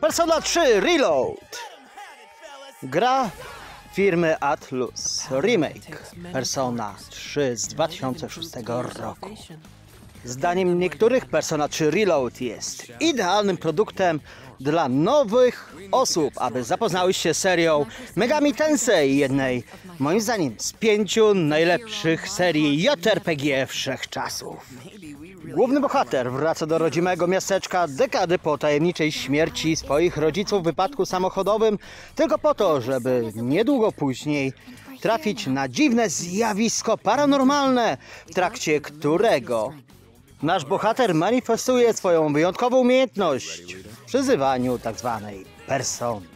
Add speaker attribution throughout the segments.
Speaker 1: Persona 3 Reload. Gra firmy Atlus. Remake Persona 3 z 2006 roku. Zdaniem niektórych Persona 3 Reload jest idealnym produktem dla nowych osób, aby zapoznały się z serią Megami Tensei, jednej moim zdaniem z pięciu najlepszych serii JRPG wszechczasów. Główny bohater wraca do rodzimego miasteczka dekady po tajemniczej śmierci swoich rodziców w wypadku samochodowym tylko po to, żeby niedługo później trafić na dziwne zjawisko paranormalne, w trakcie którego nasz bohater manifestuje swoją wyjątkową umiejętność w przyzywaniu tzw. persony.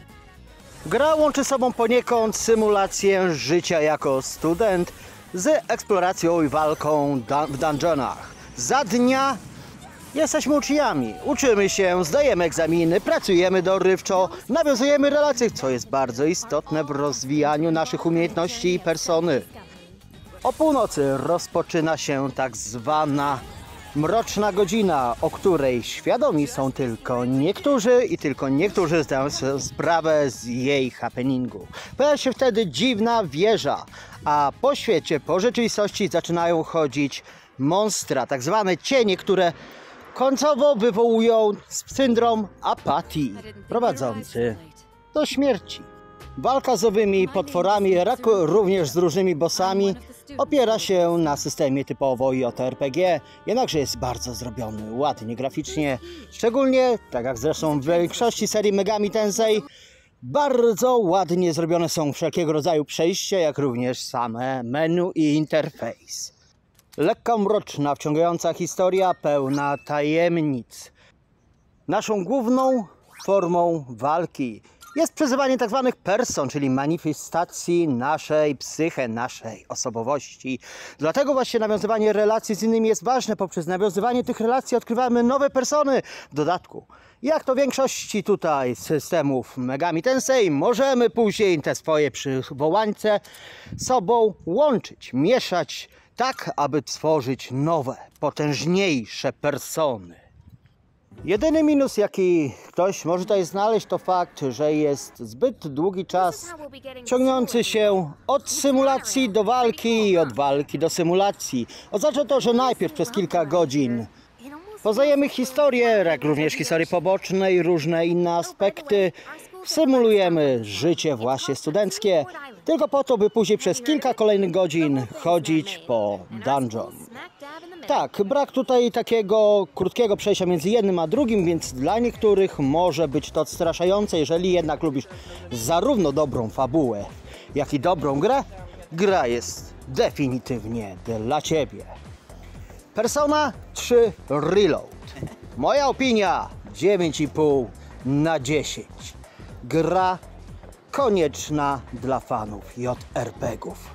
Speaker 1: Gra łączy sobą poniekąd symulację życia jako student z eksploracją i walką w dungeonach. Za dnia jesteśmy uczniami, uczymy się, zdajemy egzaminy, pracujemy dorywczo, nawiązujemy relacje, co jest bardzo istotne w rozwijaniu naszych umiejętności i persony. O północy rozpoczyna się tak zwana mroczna godzina, o której świadomi są tylko niektórzy i tylko niektórzy zdają sobie sprawę z jej happeningu. Pojawia się wtedy dziwna wieża, a po świecie, po rzeczywistości zaczynają chodzić monstra, tak zwane cienie, które końcowo wywołują syndrom apatii, prowadzący do śmierci. Walka z owymi potworami, jak również z różnymi bossami, opiera się na systemie typowo JRPG, jednakże jest bardzo zrobiony, ładnie graficznie, szczególnie, tak jak zresztą w większości serii Megami Tensei, bardzo ładnie zrobione są wszelkiego rodzaju przejścia, jak również same menu i interfejs. Lekko mroczna, wciągająca historia, pełna tajemnic. Naszą główną formą walki jest przezywanie tzw. person, czyli manifestacji naszej psyche, naszej osobowości. Dlatego właśnie nawiązywanie relacji z innymi jest ważne. Poprzez nawiązywanie tych relacji odkrywamy nowe persony. W dodatku, jak to większości tutaj systemów Megami Tensei, możemy później te swoje przywołańce sobą łączyć, mieszać tak, aby tworzyć nowe, potężniejsze persony. Jedyny minus, jaki ktoś może tutaj znaleźć, to fakt, że jest zbyt długi czas ciągnący się od symulacji do walki i od walki do symulacji. Oznacza to, że najpierw przez kilka godzin poznajemy historię, jak również historie poboczne i różne inne aspekty. Symulujemy życie właśnie studenckie, tylko po to, by później przez kilka kolejnych godzin chodzić po dungeon. Tak, brak tutaj takiego krótkiego przejścia między jednym a drugim, więc dla niektórych może być to odstraszające. Jeżeli jednak lubisz zarówno dobrą fabułę, jak i dobrą grę, gra jest definitywnie dla Ciebie. Persona 3 Reload. Moja opinia 9,5 na 10. Gra konieczna dla fanów JRPG-ów.